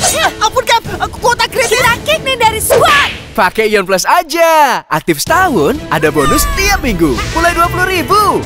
Eh, ampun, aku Kuota kredit! rakyat nih dari squad! Pakai Ion Plus aja! Aktif setahun, ada bonus tiap minggu. Mulai 20 ribu!